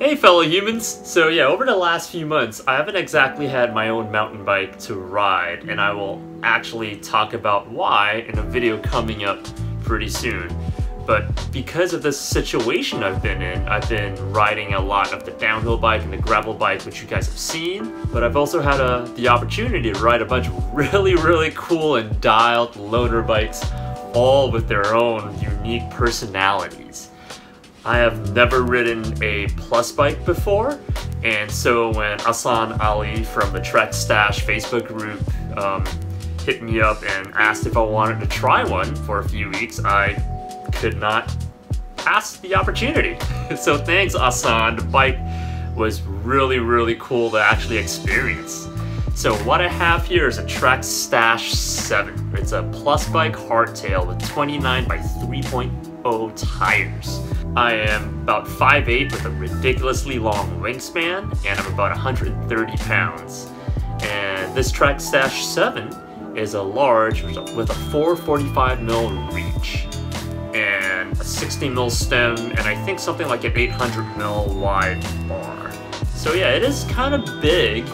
Hey fellow humans! So yeah, over the last few months, I haven't exactly had my own mountain bike to ride, and I will actually talk about why in a video coming up pretty soon. But because of the situation I've been in, I've been riding a lot of the downhill bike and the gravel bike, which you guys have seen, but I've also had a, the opportunity to ride a bunch of really, really cool and dialed loaner bikes, all with their own unique personalities. I have never ridden a plus bike before, and so when Ahsan Ali from the Trek Stache Facebook group um, hit me up and asked if I wanted to try one for a few weeks, I could not pass the opportunity. so thanks Ahsan, the bike was really, really cool to actually experience. So what I have here is a Trek Stache 7. It's a plus bike hardtail with 29 by 3.0 tires. I am about 5'8 with a ridiculously long wingspan, and I'm about 130 pounds. And this Trek Stache 7 is a large with a 445 mil reach and a 60 mil stem, and I think something like an 800 mil wide bar. So yeah, it is kind of big,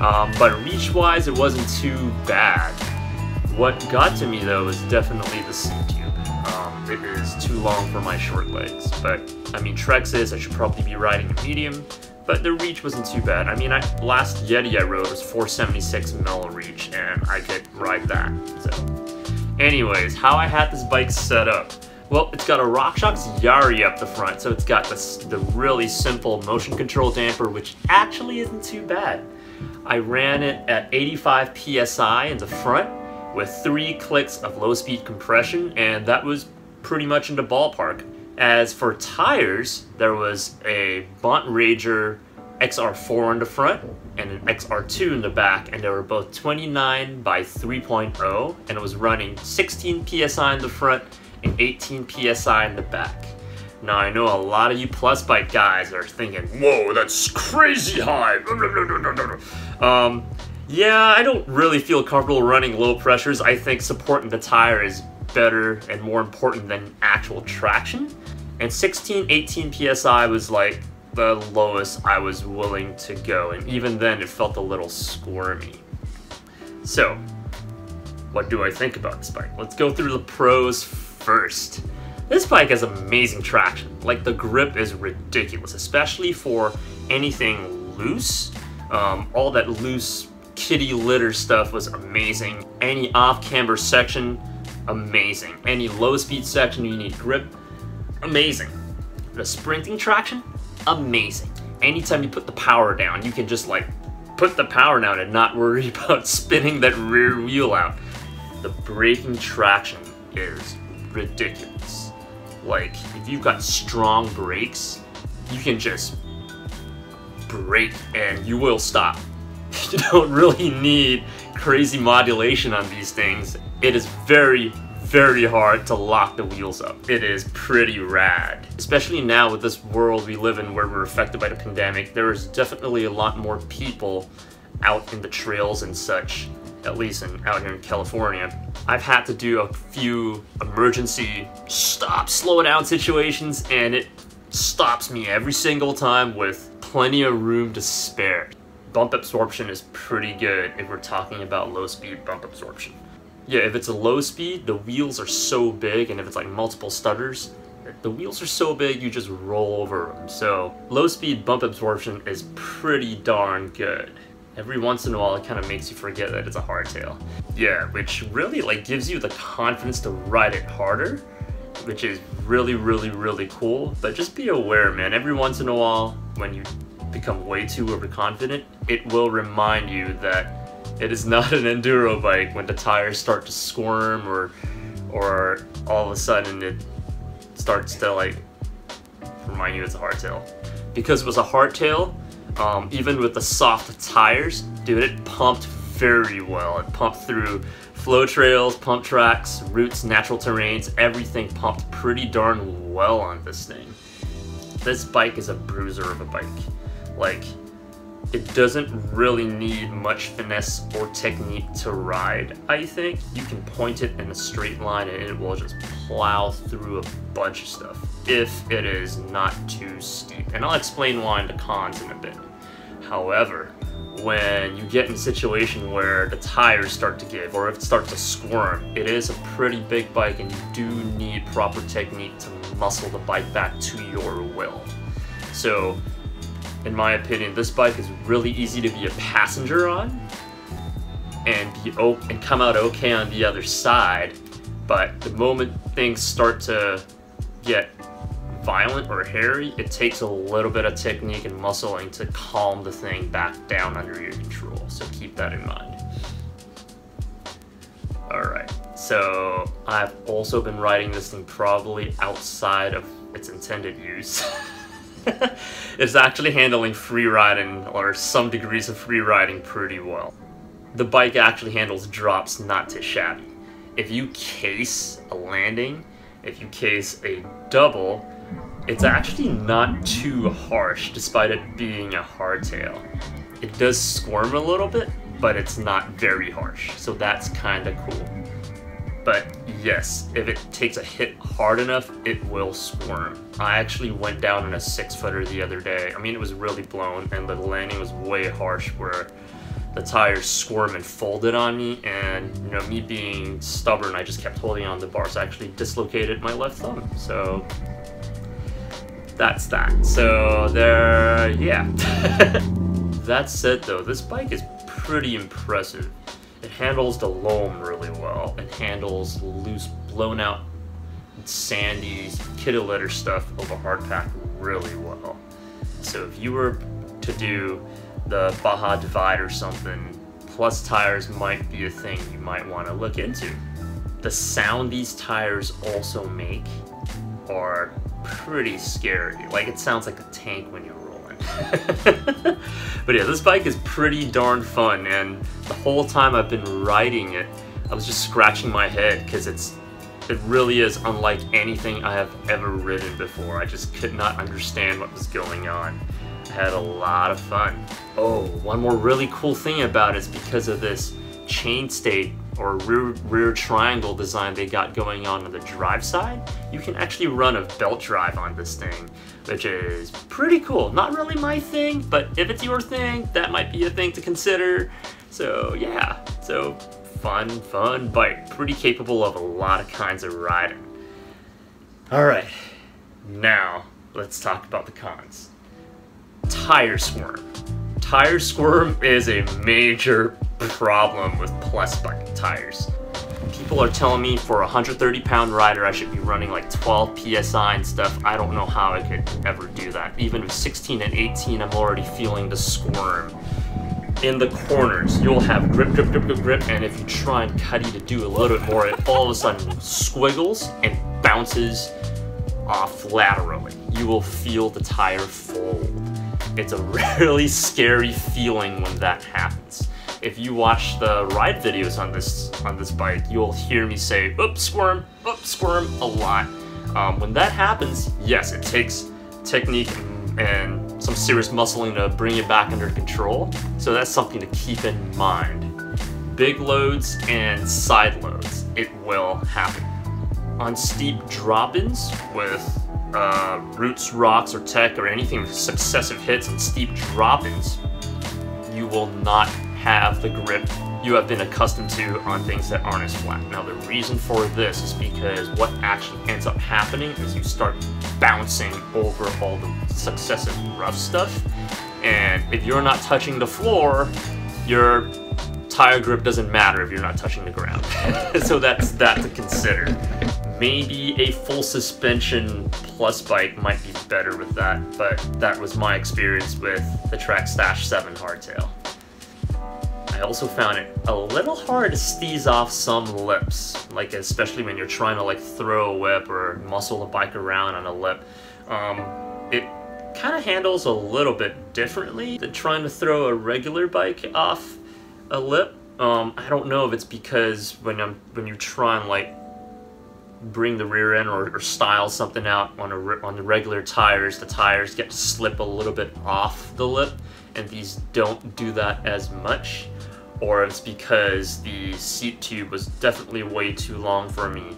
um, but reach-wise, it wasn't too bad. What got to me though was definitely the it is too long for my short legs, but I mean, Trek says I should probably be riding a medium, but the reach wasn't too bad. I mean, I, last Yeti I rode was 476 mil reach, and I could ride that. So, anyways, how I had this bike set up. Well, it's got a RockShox Yari up the front, so it's got this, the really simple motion control damper, which actually isn't too bad. I ran it at 85 PSI in the front, with three clicks of low speed compression, and that was pretty much in the ballpark. As for tires, there was a Bontrager XR4 on the front and an XR2 in the back, and they were both 29 by 3.0, and it was running 16 psi in the front and 18 psi in the back. Now, I know a lot of you plus bike guys are thinking, whoa, that's crazy high. um, yeah, I don't really feel comfortable running low pressures. I think supporting the tire is better and more important than actual traction. And 16, 18 PSI was like the lowest I was willing to go. And even then, it felt a little squirmy. So, what do I think about this bike? Let's go through the pros first. This bike has amazing traction. Like, the grip is ridiculous, especially for anything loose. Um, all that loose kitty litter stuff was amazing. Any off-camber section, amazing. Any low-speed section you need grip, amazing. The sprinting traction, amazing. Anytime you put the power down, you can just like put the power down and not worry about spinning that rear wheel out. The braking traction is ridiculous. Like, if you've got strong brakes, you can just brake and you will stop you don't really need crazy modulation on these things. It is very, very hard to lock the wheels up. It is pretty rad. Especially now with this world we live in where we're affected by the pandemic, there is definitely a lot more people out in the trails and such, at least in, out here in California. I've had to do a few emergency stop, slow down situations and it stops me every single time with plenty of room to spare bump absorption is pretty good if we're talking about low speed bump absorption. Yeah, if it's a low speed, the wheels are so big, and if it's like multiple stutters, the wheels are so big you just roll over them. So low speed bump absorption is pretty darn good. Every once in a while, it kind of makes you forget that it's a hardtail. Yeah, which really like gives you the confidence to ride it harder, which is really, really, really cool. But just be aware, man, every once in a while, when you become way too overconfident, it will remind you that it is not an enduro bike when the tires start to squirm or or all of a sudden it starts to like remind you it's a hardtail. Because it was a hardtail, um, even with the soft tires, dude, it pumped very well. It pumped through flow trails, pump tracks, roots, natural terrains, everything pumped pretty darn well on this thing. This bike is a bruiser of a bike. Like, it doesn't really need much finesse or technique to ride, I think. You can point it in a straight line and it will just plow through a bunch of stuff. if it is not too steep. And I'll explain why in the cons in a bit. However, when you get in a situation where the tires start to give or if it starts to squirm, it is a pretty big bike and you do need proper technique to muscle the bike back to your will. So, in my opinion, this bike is really easy to be a passenger on and be and come out okay on the other side. But the moment things start to get violent or hairy, it takes a little bit of technique and muscling to calm the thing back down under your control. So keep that in mind. Alright, so I've also been riding this thing probably outside of its intended use. it's actually handling free riding or some degrees of free riding pretty well. The bike actually handles drops not too shabby. If you case a landing, if you case a double, it's actually not too harsh despite it being a hardtail. It does squirm a little bit, but it's not very harsh, so that's kind of cool. But yes, if it takes a hit hard enough, it will squirm. I actually went down in a six footer the other day. I mean, it was really blown and the landing was way harsh where the tires squirm and folded on me and you know me being stubborn I just kept holding on the bars I actually dislocated my left thumb so that's that. So there, yeah. that said though, this bike is pretty impressive. It handles the loam really well. It handles loose, blown out, sandy, kitty litter stuff of a hardpack really well. So if you were to do the Baja Divide or something, plus tires might be a thing you might want to look into. The sound these tires also make are pretty scary. Like it sounds like a tank when you're but yeah, this bike is pretty darn fun and the whole time I've been riding it, I was just scratching my head because it's it really is unlike anything I have ever ridden before. I just could not understand what was going on. I had a lot of fun. Oh, one more really cool thing about it is because of this chainstay or rear, rear triangle design they got going on on the drive side, you can actually run a belt drive on this thing, which is pretty cool. Not really my thing, but if it's your thing, that might be a thing to consider. So yeah, so fun, fun bike. Pretty capable of a lot of kinds of riding. All right, now let's talk about the cons. Tire squirm. Tire squirm is a major problem with plus bike tires. People are telling me for a 130 pound rider I should be running like 12 psi and stuff. I don't know how I could ever do that. Even with 16 and 18 I'm already feeling the squirm. In the corners, you'll have grip, grip, grip, grip, grip, and if you try and cutty to do a little bit more, it all of a sudden squiggles and bounces off laterally. You will feel the tire fold. It's a really scary feeling when that happens if you watch the ride videos on this on this bike, you'll hear me say "oop squirm, oop squirm" a lot. Um, when that happens, yes, it takes technique and some serious muscling to bring it back under control. So that's something to keep in mind. Big loads and side loads, it will happen. On steep drop-ins with uh, roots, rocks, or tech, or anything with successive hits and steep drop-ins, you will not have the grip you have been accustomed to on things that aren't as flat. Now the reason for this is because what actually ends up happening is you start bouncing over all the successive rough stuff and if you're not touching the floor, your tire grip doesn't matter if you're not touching the ground. so that's that to consider. Maybe a full suspension plus bike might be better with that, but that was my experience with the Trek Stache 7 hardtail. I also found it a little hard to steeze off some lips, like especially when you're trying to like throw a whip or muscle a bike around on a lip. Um, it kind of handles a little bit differently than trying to throw a regular bike off a lip. Um, I don't know if it's because when I'm when you try and like bring the rear end or, or style something out on a on the regular tires, the tires get to slip a little bit off the lip, and these don't do that as much or it's because the seat tube was definitely way too long for me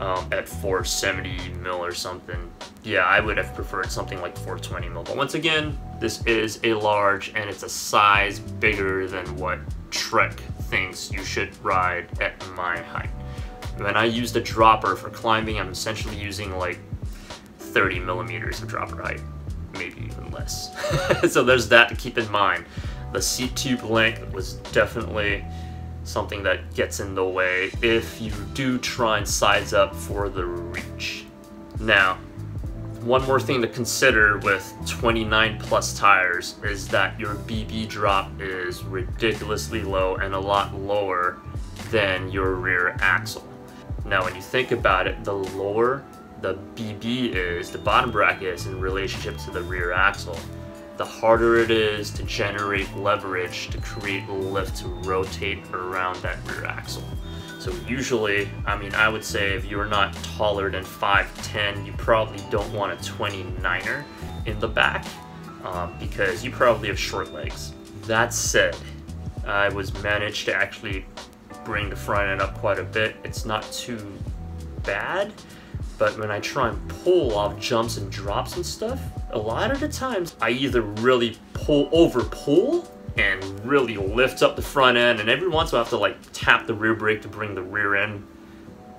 um, at 470 mil or something. Yeah, I would have preferred something like 420 mil. But once again, this is a large and it's a size bigger than what Trek thinks you should ride at my height. When I use the dropper for climbing, I'm essentially using like 30 millimeters of dropper height, maybe even less. so there's that to keep in mind. The seat tube length was definitely something that gets in the way if you do try and size up for the reach. Now, one more thing to consider with 29 plus tires is that your BB drop is ridiculously low and a lot lower than your rear axle. Now when you think about it, the lower the BB is, the bottom bracket is in relationship to the rear axle, the harder it is to generate leverage to create lift to rotate around that rear axle. So usually, I mean, I would say if you're not taller than 5'10", you probably don't want a 29er in the back um, because you probably have short legs. That said, I was managed to actually bring the front end up quite a bit. It's not too bad, but when I try and pull off jumps and drops and stuff, a lot of the times I either really pull over pull and really lift up the front end and every once in a while I have to like tap the rear brake to bring the rear end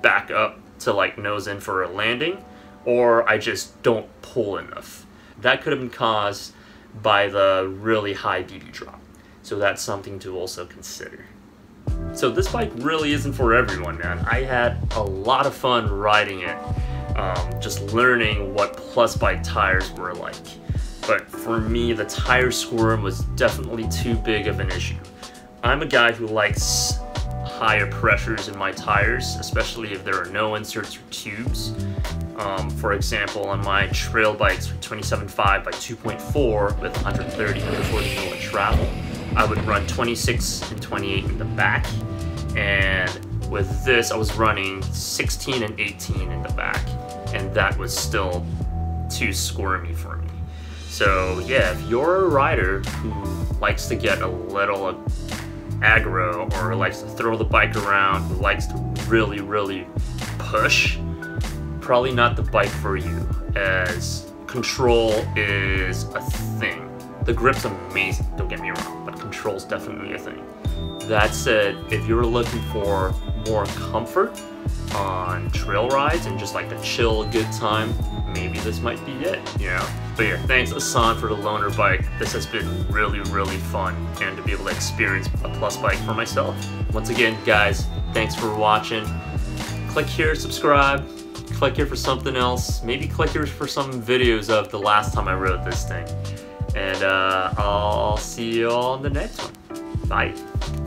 back up to like nose in for a landing or I just don't pull enough. That could have been caused by the really high BB drop. So that's something to also consider. So this bike really isn't for everyone, man. I had a lot of fun riding it um, just learning what plus bike tires were like. But for me, the tire squirm was definitely too big of an issue. I'm a guy who likes higher pressures in my tires, especially if there are no inserts or tubes. Um, for example, on my trail bikes 27.5 by 2.4 with 130, 140 mil of travel, I would run 26 and 28 in the back. And with this, I was running 16 and 18 in the back and that was still too squirmy for me. So yeah, if you're a rider who likes to get a little aggro or likes to throw the bike around, who likes to really, really push, probably not the bike for you as control is a thing. The grip's amazing, don't get me wrong, but control's definitely a thing. That said, if you're looking for more comfort on trail rides and just like a chill, good time, maybe this might be it, you know? But yeah, thanks Ahsan for the loaner bike. This has been really, really fun and to be able to experience a plus bike for myself. Once again, guys, thanks for watching. Click here, subscribe. Click here for something else. Maybe click here for some videos of the last time I rode this thing. And uh, I'll see you all in the next one. Bye.